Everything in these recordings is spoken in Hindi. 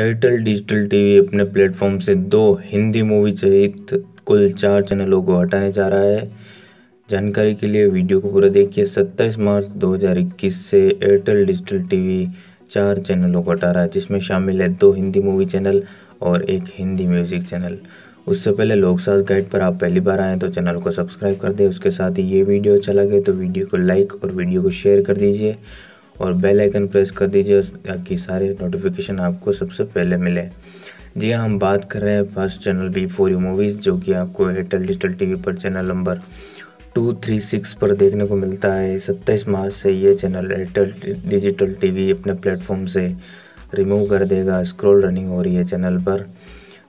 एयरटेल डिजिटल टीवी अपने प्लेटफॉर्म से दो हिंदी मूवी सहित कुल चार चैनलों को हटाने जा रहा है। जानकारी के लिए वीडियो को पूरा देखिए। 27 मार्च 2021 से एयरटेल डिजिटल टीवी चार चैनलों को हटा रहा है, जिसमें शामिल है दो हिंदी मूवी चैनल और एक हिंदी म्यूज़िक चैनल। उससे पहले लोकसाज गाइड पर आप पहली बार आएँ तो चैनल को सब्सक्राइब कर दें। उसके साथ ही ये वीडियो अच्छा लगे तो वीडियो को लाइक और वीडियो को शेयर कर दीजिए। और बेल आइकन प्रेस कर दीजिए ताकि सारे नोटिफिकेशन आपको सबसे पहले मिले। जी हाँ हम बात कर रहे हैं first channel B four U movies जो कि आपको एयरटेल डिजिटल टीवी पर channel number two three six पर देखने को मिलता है। सत्ताईस मार्च से ये चैनल एयरटेल डिजिटल टीवी अपने प्लेटफॉर्म से रिमूव कर देगा। स्क्रॉल रनिंग हो रही है चैनल पर।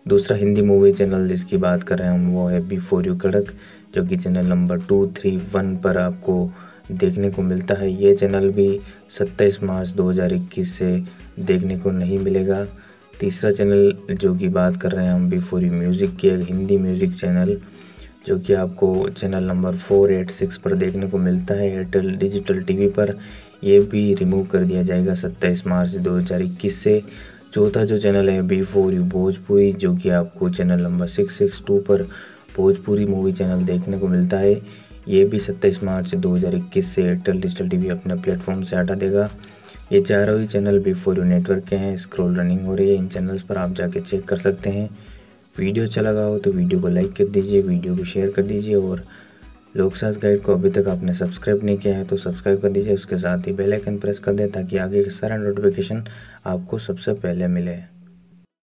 दूसरा हिंदी मूवी चैनल जिसकी बात कर रहे हैं हम, वो है बी फोर यू कड़क, जो कि channel number two three one पर आपको देखने को मिलता है। ये चैनल भी 27 मार्च 2021 से देखने को नहीं मिलेगा। तीसरा चैनल जो कि बात कर रहे हैं हम बी फोर यू म्यूज़िक के हिंदी म्यूज़िक चैनल, जो कि आपको channel number four eight six पर देखने को मिलता है। एयरटेल डिजिटल टीवी पर ये भी रिमूव कर दिया जाएगा 27 मार्च 2021 से। चौथा जो चैनल है बी फोर यू भोजपुरी, जो कि आपको channel number six six two पर भोजपुरी मूवी चैनल देखने को मिलता है। ये भी 27 मार्च 2021 से एयरटेल डिजिटल टीवी अपने प्लेटफॉर्म से हटा देगा। ये चारों ही channel B four U network के हैं, स्क्रॉल रनिंग हो रही है, इन चैनल्स पर आप जाके चेक कर सकते हैं। वीडियो अच्छा लगा हो तो वीडियो को लाइक कर दीजिए, वीडियो को शेयर कर दीजिए और लोकसाज गाइड को अभी तक आपने सब्सक्राइब नहीं किया है तो सब्सक्राइब कर दीजिए, उसके साथ ही बेल आइकन प्रेस कर दें ताकि आगे का सारा नोटिफिकेशन आपको सबसे पहले मिले।